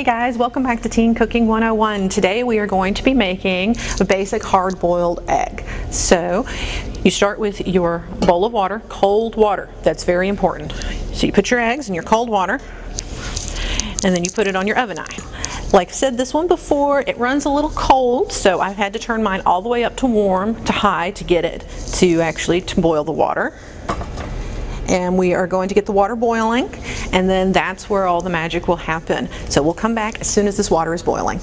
Hey guys, welcome back to Teen Cooking 101. Today we are going to be making a basic hard-boiled egg. So you start with your bowl of water, cold water. That's very important. So you put your eggs in your cold water and then you put it on your oven eye. Like I said this one before, it runs a little cold, so I've had to turn mine all the way up to warm, to high, to get it to actually to boil the water and we are going to get the water boiling and then that's where all the magic will happen. So we'll come back as soon as this water is boiling.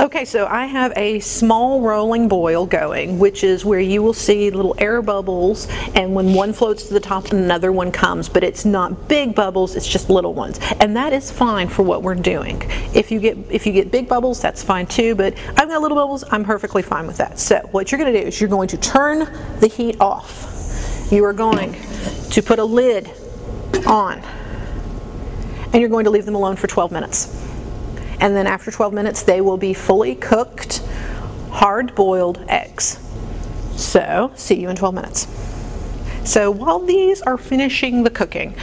Okay, so I have a small rolling boil going, which is where you will see little air bubbles, and when one floats to the top, another one comes, but it's not big bubbles, it's just little ones. And that is fine for what we're doing. If you get if you get big bubbles, that's fine too, but I've got little bubbles, I'm perfectly fine with that. So what you're gonna do is you're going to turn the heat off. You are going to put a lid on and you're going to leave them alone for 12 minutes. And then after 12 minutes, they will be fully cooked, hard-boiled eggs. So, see you in 12 minutes. So while these are finishing the cooking,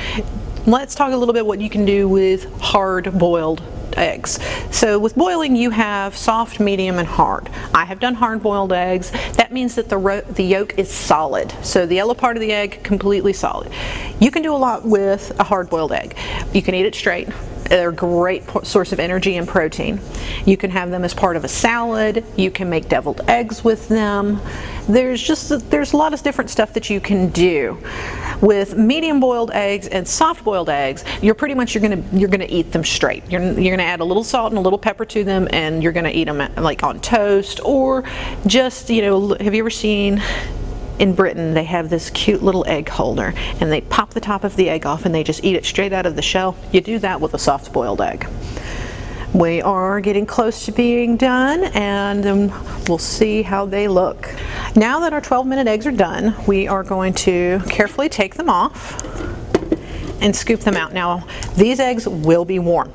let's talk a little bit what you can do with hard-boiled eggs. So with boiling you have soft, medium, and hard. I have done hard boiled eggs. That means that the, the yolk is solid. So the yellow part of the egg completely solid. You can do a lot with a hard boiled egg. You can eat it straight. They're a great source of energy and protein. You can have them as part of a salad. You can make deviled eggs with them. There's just there's a lot of different stuff that you can do. With medium boiled eggs and soft boiled eggs, you're pretty much you're gonna you're gonna eat them straight. You're you're gonna add a little salt and a little pepper to them, and you're gonna eat them like on toast or just you know. Have you ever seen in Britain they have this cute little egg holder and they pop the top of the egg off and they just eat it straight out of the shell. You do that with a soft boiled egg. We are getting close to being done and um, we'll see how they look. Now that our 12 minute eggs are done, we are going to carefully take them off and scoop them out. Now, these eggs will be warm,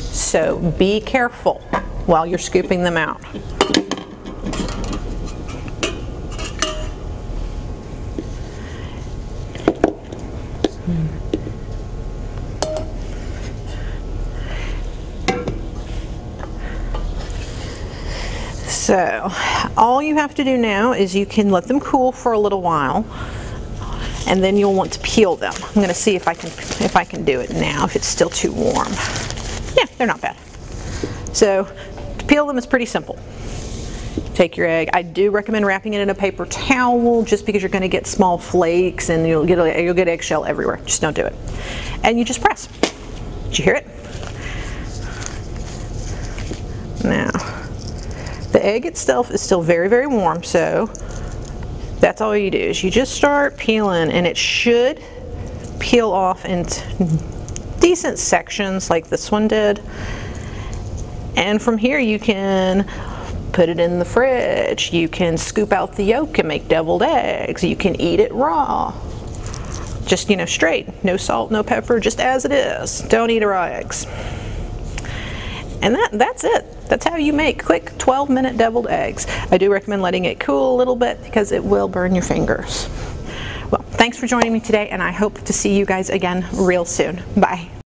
so be careful while you're scooping them out. So all you have to do now is you can let them cool for a little while and then you'll want to peel them. I'm going to see if I can if I can do it now if it's still too warm. Yeah, they're not bad. So to peel them is pretty simple. Take your egg. I do recommend wrapping it in a paper towel just because you're going to get small flakes and you'll get you'll get eggshell everywhere. Just don't do it. And you just press. Did you hear it? Now, the egg itself is still very, very warm, so that's all you do is you just start peeling and it should peel off into decent sections like this one did. And from here you can put it in the fridge. You can scoop out the yolk and make deviled eggs. You can eat it raw. Just, you know, straight. No salt, no pepper, just as it is. Don't eat raw eggs. And that, that's it. That's how you make quick 12 minute deviled eggs. I do recommend letting it cool a little bit because it will burn your fingers. Well, thanks for joining me today and I hope to see you guys again real soon. Bye.